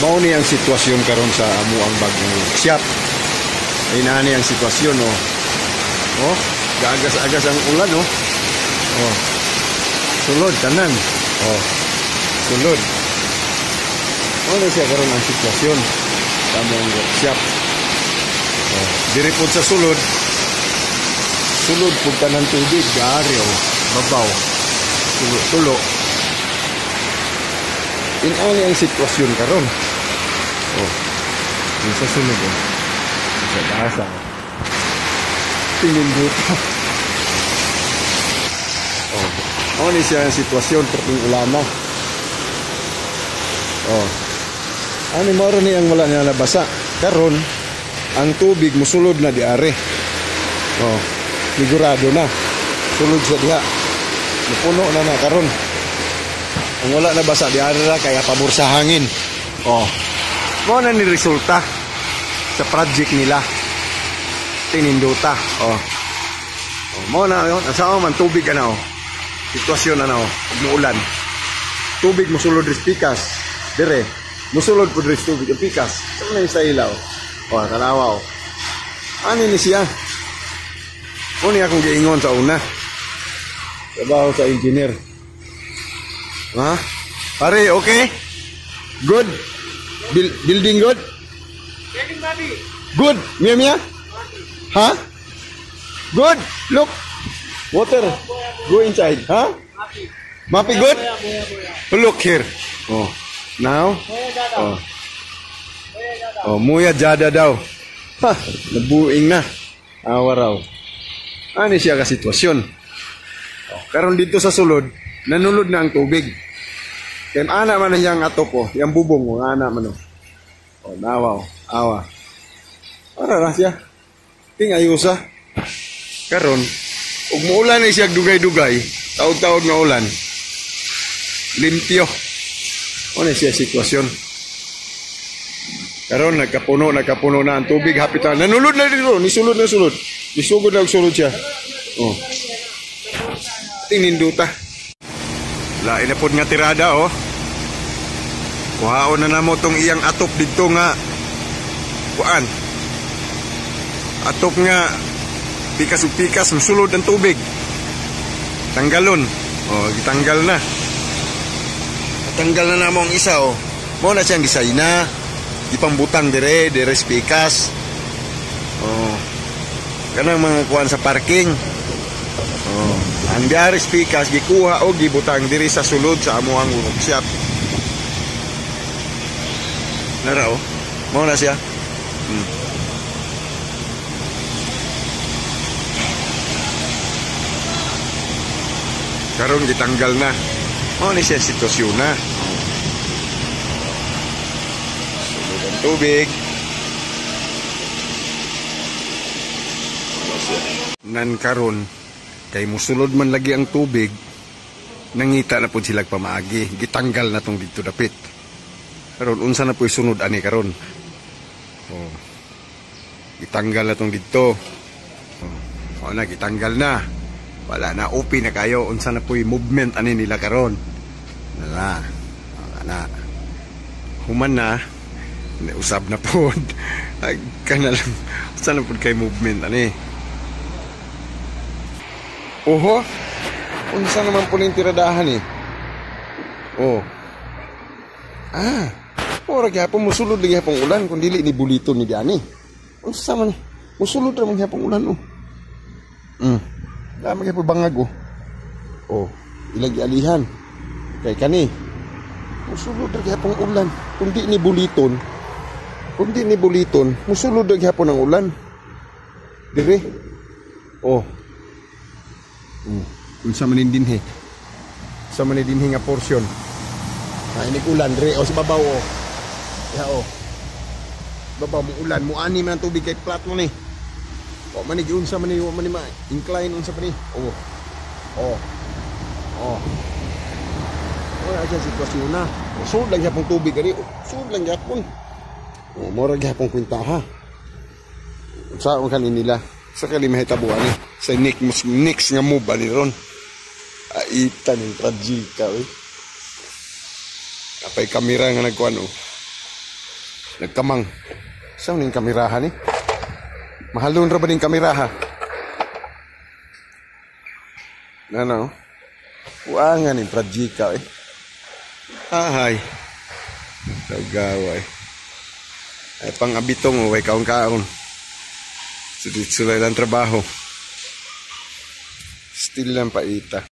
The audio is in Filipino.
mao ni ang sitwasyon karon sa amo ang bagong workshop. Ay nani ang sitwasyon oh. Oh, gagas-agas ang ulan oh. Oh. Sulod kanan. Oh. Sulod. Ano siya karon ang sitwasyon sa among workshop. Oh, diri pod sa sulod. Sulod pud tanan tubig, gaari oh. Babaw. Tulo, tulo. Inani ang sitwasyon karon. Oh. Yung sa sunod oh. Sa dasa. Tingin. Oh. Ano ni siya ang sitwasyon perting ulama. Oh. Ano mo ni ang wala niya nabasa. Karon ang tubig musulod na di are. Oh. Sigurado na. Sulod sa diha. Puno na na karon. Ang wala na basa di are na kaya pabor sa hangin. Oh. Mo na ni resulta sa project nila. Tininduta. Oh. Oh, mo na yon. Asa man tubig ana oh. Sitwasyon ana oh. Umuulan. Tubig musulod ris pikas. Dire. Musulod pud ris tubig ang pikas. Sa na sa ilaw. Oh, tanawa oh. Ano ni siya? Ano niya akong giingon sa una? Trabaho sa engineer. Ha? Pare, okay? Good? Bil- building good? Good. Mia Mia? Ha? Good. Look. Water. Go inside. Ha? Mapi good? Look here. Oh. Now? Oh. Oh, muya jada daw. Ha, nabuing na. Awa raw. Ano siya ka sitwasyon? Oh, karon dito sa sulod, nanulod na ang tubig. Kaya ana man niyang ato po, yung bubong mo, ana man o. Oh, nawa o, awa. Para na siya. Ting ayusa. Karon, ug muulan ni siya dugay-dugay, taog-taog na ulan. Limpyo. Ano siya sitwasyon? Karon nagkapuno, nagkapuno na ang tubig hapit na. Nanulod na dito, nisulod na sulod. Nisugod na sulod siya. Oh. Tininduta. Lain na pod nga tirada oh. Kuhaon na namo tong iyang atop dito nga kuan. Atop nga pikas ug pikas musulod ang tubig. Tanggalon. Oh, gitanggal na. Tanggal na namo ang isa oh. Mo na siyang gisayna. Ipambutang dire, dire pikas. Oh. Kanang mga kuan sa parking. Oh. Ang diari pikas gikuha o gibutang diri sa sulod sa amuang workshop. Nara oh. Mo na siya. Hmm. Karon gitanggal na. Mo ni siya sitwasyon na. Sulod ang tubig. Nan karon kay musulod man lagi ang tubig nangita na pud sila pamaagi. Gitanggal na tong dito dapit. Karon unsa na po'y sunod ani karon? Oh. Gitanggal na tong dito. Oh. Oh, na gitanggal na. Wala na open na kayo. Unsa na po'y movement ani nila karon? Nala oh, na. Human na. Usab na pod ay kana lang unsa na pod kay movement ani Oho. Unsa naman po ning tiradahan eh. Oh. Ah. Ora gyapon musulod lagi hapong ulan kun dili ni bulito ni Diani. Unsa man musulod ra man hapong ulan oh. Mm. Dami gyapon bangag oh. Oh, ilagi alihan. Kay kani. Musulod ra hapong ulan kun di ni buliton. Kun di ni buliton, musulod ra hapon ang ulan. Dire. Oh, Mm. Unsa man din he. Sa man din nga portion. Ha ini ulan re o si babaw o. Ya o. Babaw mo ulan mo ani man tubig kay plat mo ni. O man ni unsa man ni man ni ma incline unsa pa ni. O. O. O. Wala siya sitwasyon na. Sud lang yapong tubig kani. Sud lang yapon. O mora gyapon kwenta ha. Sa ang kanin nila sa kalimahitabuan ni sa Nick mas Nix nga move ani ron aita ning tragika we apay kamera nga nagkuan oh Nagkamang. Saan ning kamerahan ni? Mahalon ra ba ning kameraha? Ano? Buangan ni Prajika eh. Ahay. Tagaway. Ay pang abitong oh, way kaon-kaon. Sulit sulay lang trabaho. Lang paita.